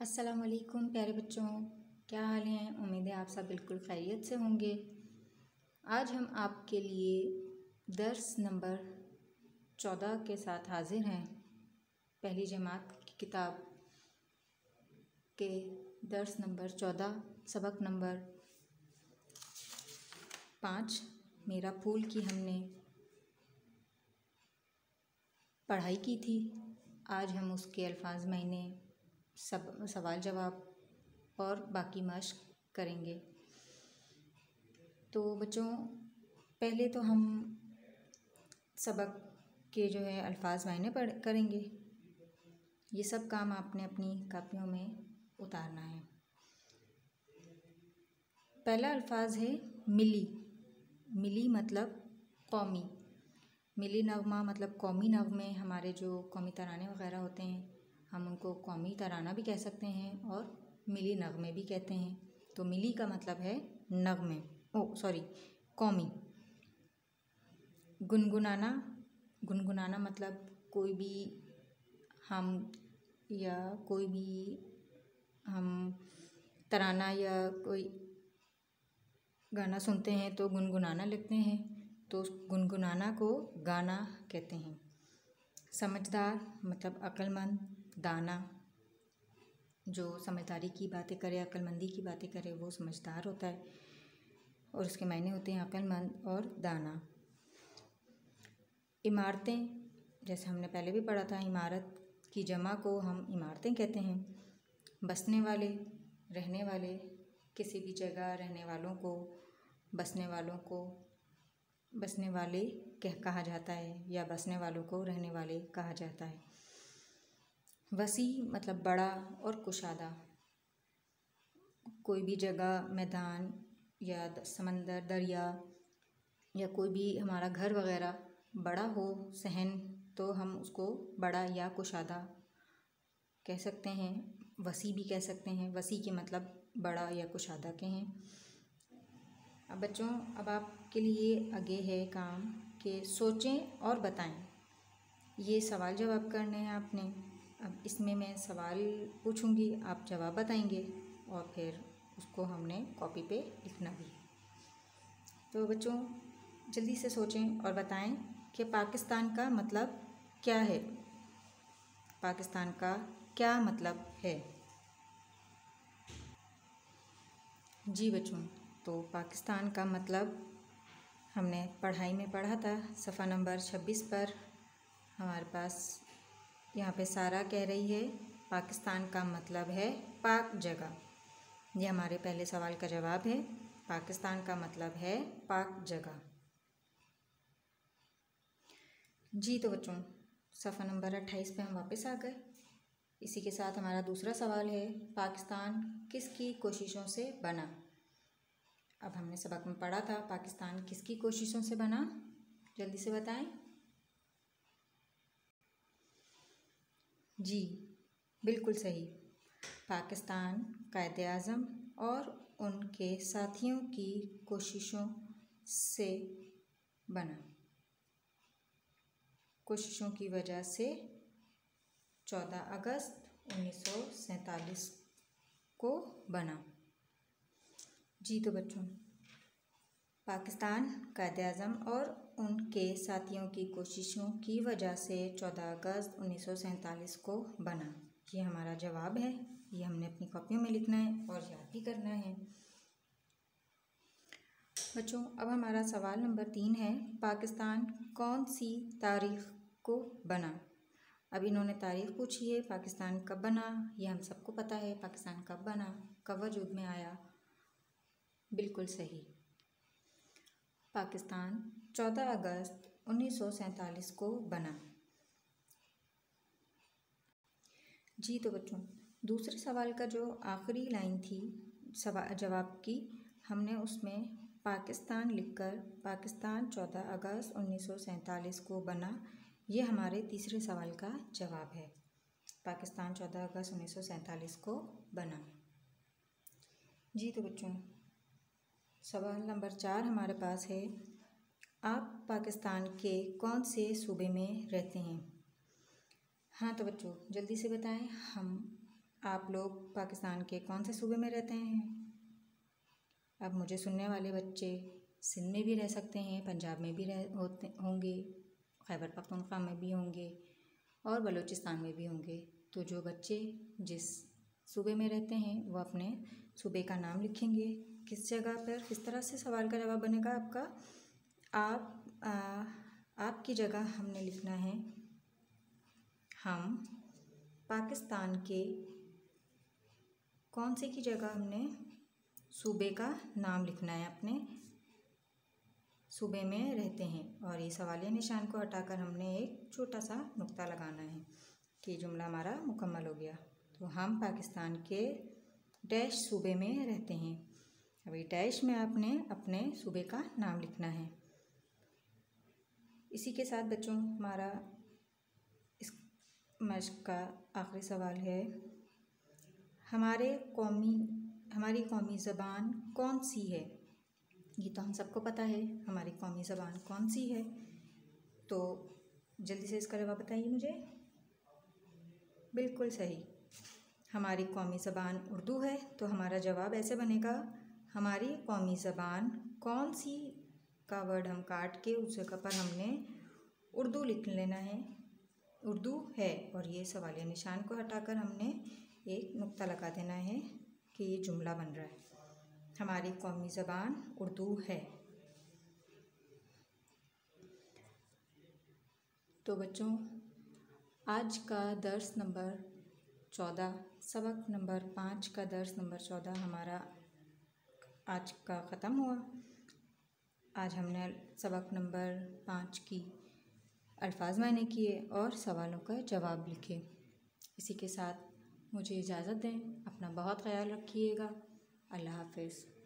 अस्सलाम वालेकुम प्यारे बच्चों, क्या हाल हैं? उम्मीद है आप सब बिल्कुल खैरियत से होंगे। आज हम आपके लिए दर्स नंबर चौदह के साथ हाजिर हैं। पहली जमात की किताब के दर्स नंबर चौदह, सबक नंबर पाँच, मेरा फूल की हमने पढ़ाई की थी। आज हम उसके अल्फाज महीने सब सवाल जवाब और बाकी मश्क करेंगे। तो बच्चों, पहले तो हम सबक के जो है अल्फाज मायने पढ़, करेंगे। ये सब काम आपने अपनी कापियों में उतारना है। पहला अल्फाज है मिली। मिली मतलब कौमी। मिली नगमा मतलब कौमी नगमे हमारे जो कौमी तराने वगैरह होते हैं हम उनको कौमी तराना भी कह सकते हैं और मिली नगमे भी कहते हैं। तो मिली का मतलब है नगमे। ओ सॉरी कौमी। गुनगुनाना गुनगुनाना मतलब कोई भी हम या कोई भी हम तराना या कोई गाना सुनते हैं तो गुनगुनाना लिखते हैं। तो गुनगुनाना को गाना कहते हैं। समझदार मतलब अक्लमंद दाना, जो समझदारी की बातें करे, अक्लमंदी की बातें करे, वो समझदार होता है। और उसके मायने होते हैं अक्लमंद और दाना। इमारतें, जैसे हमने पहले भी पढ़ा था, इमारत की जमा को हम इमारतें कहते हैं। बसने वाले, रहने वाले, किसी भी जगह रहने वालों को, बसने वालों को, बसने वाले कह, कहा जाता है, या बसने वालों को रहने वाले कहा जाता है। वसी मतलब बड़ा और कुशादा। कोई भी जगह, मैदान या समंदर, दरिया या कोई भी हमारा घर वगैरह बड़ा हो, सहन तो हम उसको बड़ा या कुशादा कह सकते हैं। वसी भी कह सकते हैं। वसी के मतलब बड़ा या कुशादा के हैं। अब बच्चों, अब आपके लिए आगे है काम कि सोचें और बताएँ। ये सवाल जवाब करने हैं आपने। अब इसमें मैं सवाल पूछूँगी, आप जवाब बताएँगे और फिर उसको हमने कॉपी पे लिखना भी है। तो बच्चों, जल्दी से सोचें और बताएँ कि पाकिस्तान का मतलब क्या है? पाकिस्तान का क्या मतलब है? जी बच्चों तो पाकिस्तान का मतलब हमने पढ़ाई में पढ़ा था, सफ़ा नंबर छब्बीस पर। हमारे पास यहाँ पे सारा कह रही है, पाकिस्तान का मतलब है पाक जगह। ये हमारे पहले सवाल का जवाब है, पाकिस्तान का मतलब है पाक जगह। जी तो बच्चों, सफ़ा नंबर अट्ठाईस पे हम वापस आ गए। इसी के साथ हमारा दूसरा सवाल है, पाकिस्तान किसकी कोशिशों से बना? अब हमने सबक में पढ़ा था, पाकिस्तान किसकी कोशिशों से बना? जल्दी से बताएँ। जी, बिल्कुल सही। पाकिस्तान कायद अज़म और उनके साथियों की कोशिशों से बना। कोशिशों की वजह से 14 अगस्त उन्नीस सौ सैंतालीस को बना। जी तो बच्चों पाकिस्तान कायद अज़म और उनके साथियों की कोशिशों की वजह से 14 अगस्त उन्नीस सौ सैंतालीस को बना। ये हमारा जवाब है। ये हमने अपनी कॉपियों में लिखना है और याद भी करना है। बच्चों, अब हमारा सवाल नंबर तीन है, पाकिस्तान कौन सी तारीख को बना? अब इन्होंने तारीख पूछी है, पाकिस्तान कब बना? ये हम सबको पता है, पाकिस्तान कब बना? कब वजूद में आया? बिल्कुल सही। पाकिस्तान 14 अगस्त उन्नीस सौ सैंतालीस को बना। जी तो बच्चों, दूसरे सवाल का जो आखिरी लाइन थी जवाब की, हमने उसमें पाकिस्तान लिखकर पाकिस्तान 14 अगस्त उन्नीस सौ सैंतालीस को बना, ये हमारे तीसरे सवाल का जवाब है। पाकिस्तान 14 अगस्त उन्नीस सौ सैंतालीस को बना। जी तो बच्चों सवाल नंबर चार हमारे पास है, आप पाकिस्तान के कौन से सूबे में रहते हैं? हाँ तो बच्चों, जल्दी से बताएँ, हम, आप लोग पाकिस्तान के कौन से सूबे में रहते हैं? अब मुझे सुनने वाले बच्चे सिंध में भी रह सकते हैं, पंजाब में भी रह, होते, होंगे, खैबर पख्तूनख्वा में भी होंगे और बलूचिस्तान में भी होंगे। तो जो बच्चे जिस सूबे में रहते हैं, वो अपने सूबे का नाम लिखेंगे। किस जगह पर किस तरह से सवाल का जवाब बनेगा आपका आप आ, आपकी जगह हमने लिखना है। हम पाकिस्तान के कौन से की जगह हमने सूबे का नाम लिखना है अपने? सूबे में रहते हैं और ये सवालिया निशान को हटाकर हमने एक छोटा सा नुक्ता लगाना है कि जुमला हमारा मुकम्मल हो गया। तो हम पाकिस्तान के डैश सूबे में रहते हैं। अभी डैश में आपने अपने सूबे का नाम लिखना है। इसी के साथ बच्चों, हमारा इस मश्क का आखिरी सवाल है, हमारे कौमी, हमारी कौमी ज़बान कौन सी है? ये तो हम सबको पता है, हमारी कौमी ज़बान कौन सी है? तो जल्दी से इसका जवाब बताइए मुझे। बिल्कुल सही। हमारी कौमी ज़बान उर्दू है तो हमारा जवाब ऐसे बनेगा हमारी कौमी ज़बान कौन सी का वर्ड हम काट के उस जगह पर हमने उर्दू लिख लेना है। उर्दू है और ये सवालिया निशान को हटाकर हमने एक नुक्ता लगा देना है कि ये जुमला बन रहा है। हमारी कौमी ज़बान उर्दू है। तो बच्चों, आज का दर्स नंबर चौदह, सबक नंबर पाँच का दर्स नंबर चौदह हमारा आज का ख़त्म हुआ। आज हमने सबक नंबर पाँच की अल्फाज मायने किए और सवालों का जवाब लिखे। इसी के साथ मुझे इजाज़त दें, अपना बहुत ख्याल रखिएगा। अल्लाह हाफिज़।